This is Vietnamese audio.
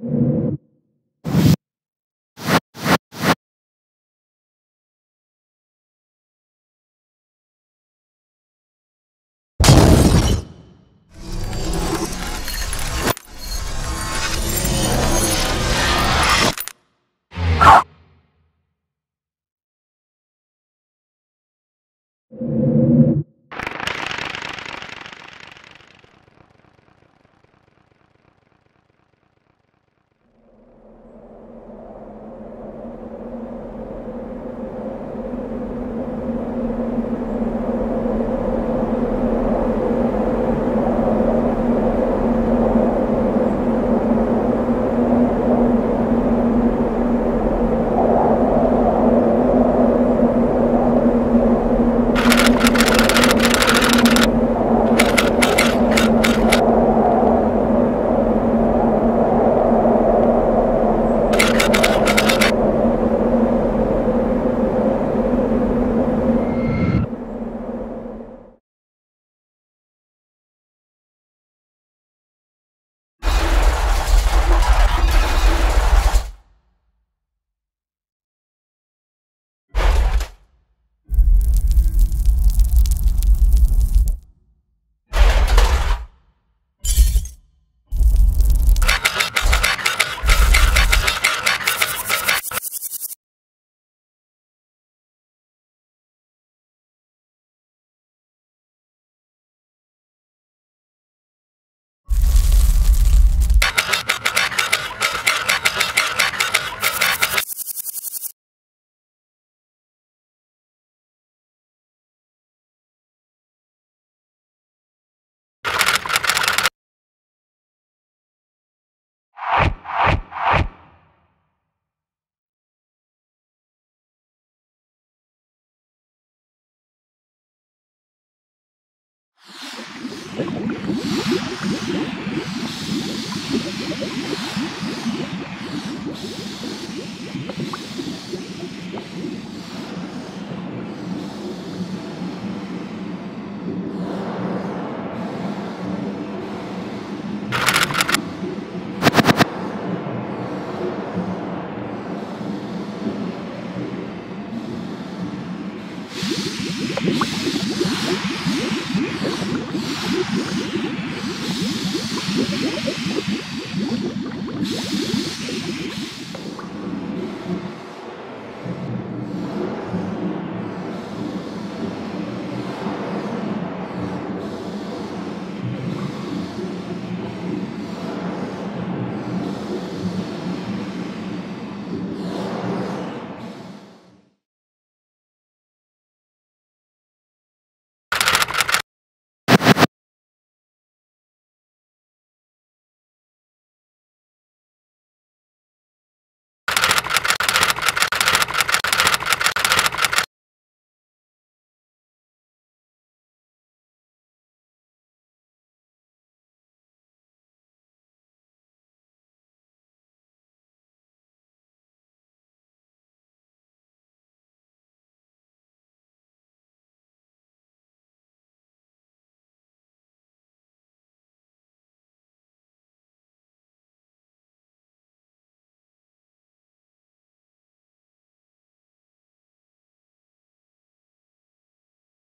you Thank you.